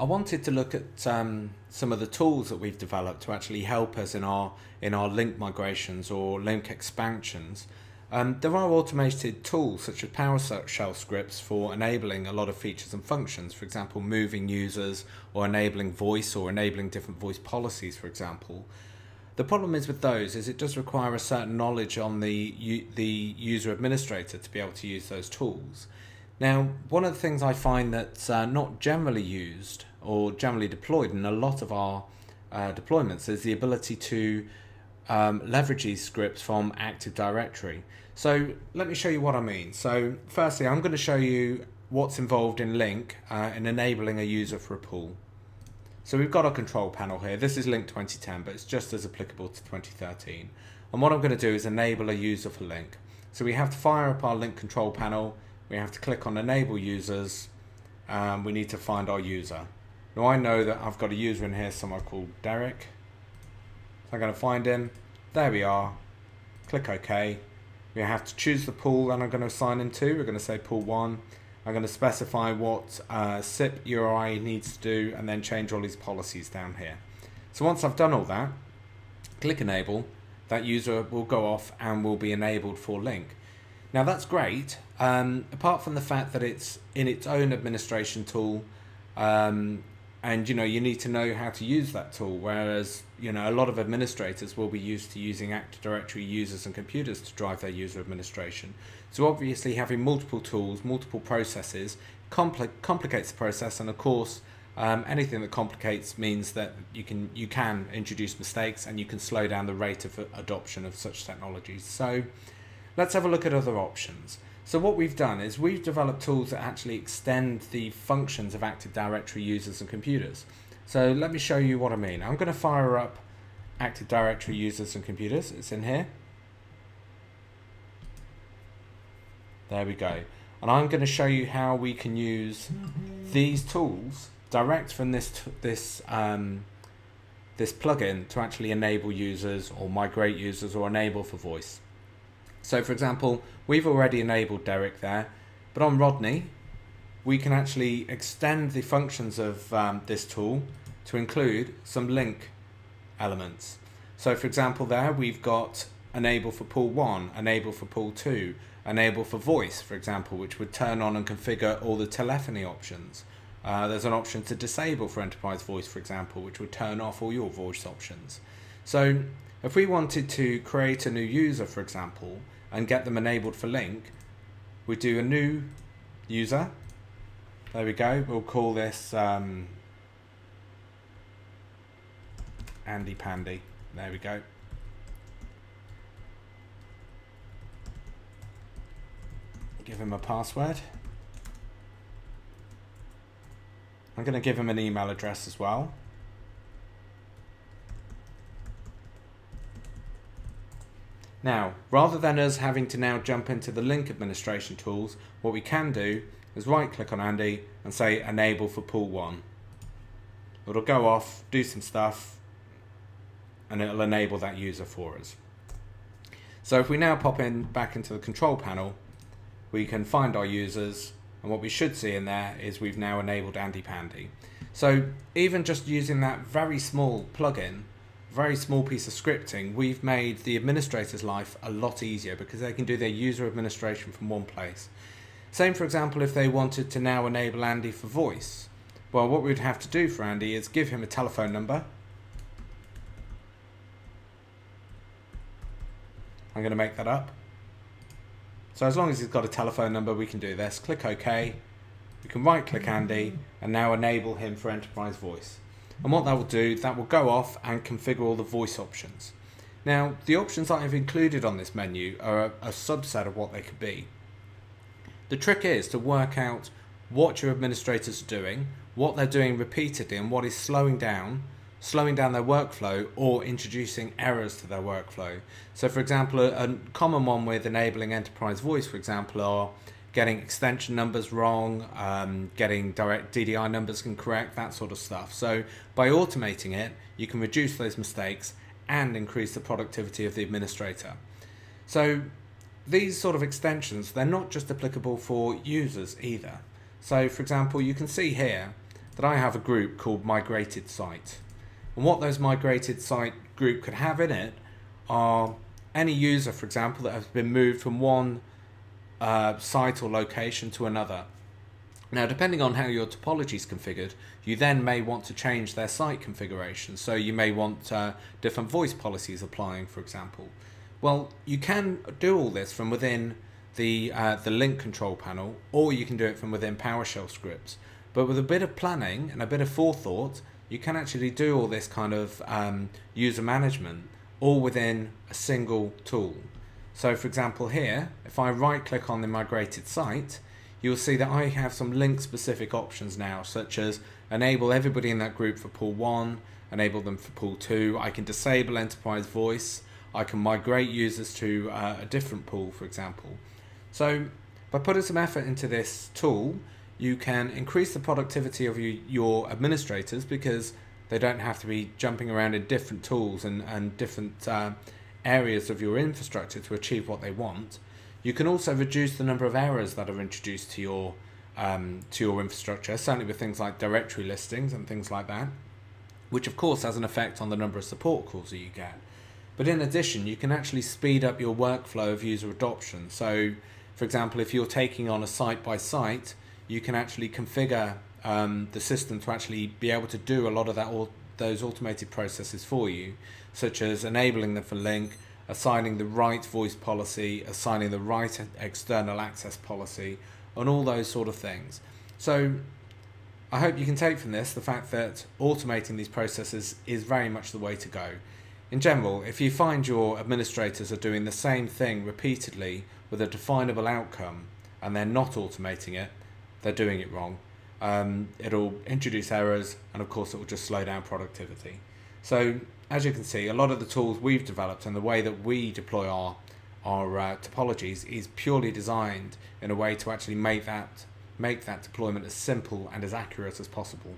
I wanted to look at um, some of the tools that we've developed to actually help us in our in our Lync migrations or Lync expansions. Um, there are automated tools such as PowerShell scripts for enabling a lot of features and functions, for example, moving users or enabling voice or enabling different voice policies, for example. The problem is with those is it does require a certain knowledge on the the user administrator to be able to use those tools. Now, one of the things I find that's uh, not generally used or generally deployed in a lot of our uh, deployments is the ability to um, leverage these scripts from Active Directory. So let me show you what I mean. So firstly, I'm going to show you what's involved in Lync uh, in enabling a user for a pool. So we've got our control panel here. This is Lync 2010, but it's just as applicable to 2013. And what I'm going to do is enable a user for Lync. So we have to fire up our Lync control panel we have to click on enable users and we need to find our user. Now I know that I've got a user in here somewhere called Derek. So I'm going to find him. There we are. Click OK. We have to choose the pool that I'm going to assign him to. We're going to say pool 1. I'm going to specify what uh, SIP URI needs to do and then change all these policies down here. So once I've done all that, click enable, that user will go off and will be enabled for Lync. Now that's great, um, apart from the fact that it's in its own administration tool, um, and you know you need to know how to use that tool. Whereas you know a lot of administrators will be used to using Active Directory users and computers to drive their user administration. So obviously having multiple tools, multiple processes, compl complicates the process, and of course. Um, anything that complicates means that you can you can introduce mistakes and you can slow down the rate of adoption of such technologies. So Let's have a look at other options. So what we've done is we've developed tools that actually extend the functions of Active Directory users and computers. So let me show you what I mean. I'm going to fire up Active Directory users and computers. It's in here. There we go. And I'm going to show you how we can use these tools direct from this this um, this plugin to actually enable users or migrate users or enable for voice. So for example, we've already enabled Derek there, but on Rodney, we can actually extend the functions of um, this tool to include some Lync elements. So for example there, we've got enable for pool 1, enable for pool 2, enable for voice, for example, which would turn on and configure all the telephony options. Uh, there's an option to disable for enterprise voice, for example, which would turn off all your voice options. So if we wanted to create a new user, for example, and get them enabled for Lync, we do a new user. There we go. We'll call this um, Andy Pandy. There we go. Give him a password. I'm going to give him an email address as well. Now, rather than us having to now jump into the Lync administration tools, what we can do is right click on Andy and say enable for pool 1. It'll go off, do some stuff, and it'll enable that user for us. So if we now pop in back into the control panel, we can find our users, and what we should see in there is we've now enabled Andy Pandy. So even just using that very small plugin very small piece of scripting, we've made the administrator's life a lot easier because they can do their user administration from one place. Same, for example, if they wanted to now enable Andy for voice. Well, what we'd have to do for Andy is give him a telephone number. I'm going to make that up. So as long as he's got a telephone number, we can do this. Click OK. We can right click Andy and now enable him for enterprise voice. And what that will do, that will go off and configure all the voice options. Now, the options that I've included on this menu are a, a subset of what they could be. The trick is to work out what your administrators are doing, what they're doing repeatedly, and what is slowing down, slowing down their workflow or introducing errors to their workflow. So, for example, a, a common one with enabling enterprise voice, for example, are getting extension numbers wrong, um, getting direct DDI numbers incorrect, that sort of stuff. So by automating it, you can reduce those mistakes and increase the productivity of the administrator. So these sort of extensions, they're not just applicable for users either. So for example, you can see here that I have a group called migrated site. And what those migrated site group could have in it are any user, for example, that has been moved from one uh, site or location to another. Now, depending on how your topology is configured, you then may want to change their site configuration. So you may want uh, different voice policies applying, for example. Well, you can do all this from within the, uh, the Lync control panel, or you can do it from within PowerShell scripts. But with a bit of planning and a bit of forethought, you can actually do all this kind of um, user management all within a single tool. So for example here, if I right click on the migrated site, you'll see that I have some Lync specific options now, such as enable everybody in that group for pool 1, enable them for pool 2, I can disable enterprise voice, I can migrate users to uh, a different pool, for example. So by putting some effort into this tool, you can increase the productivity of you, your administrators because they don't have to be jumping around in different tools and, and different uh, areas of your infrastructure to achieve what they want. You can also reduce the number of errors that are introduced to your um, to your infrastructure, certainly with things like directory listings and things like that, which of course has an effect on the number of support calls that you get. But in addition, you can actually speed up your workflow of user adoption. So, for example, if you're taking on a site by site, you can actually configure um, the system to actually be able to do a lot of that those automated processes for you, such as enabling them for Lync, assigning the right voice policy, assigning the right external access policy, and all those sort of things. So I hope you can take from this the fact that automating these processes is very much the way to go. In general, if you find your administrators are doing the same thing repeatedly with a definable outcome and they're not automating it, they're doing it wrong. Um, it'll introduce errors and of course it will just slow down productivity. So as you can see, a lot of the tools we've developed and the way that we deploy our our uh, topologies is purely designed in a way to actually make that make that deployment as simple and as accurate as possible.